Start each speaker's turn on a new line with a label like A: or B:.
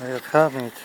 A: Nee, dat gaat niet.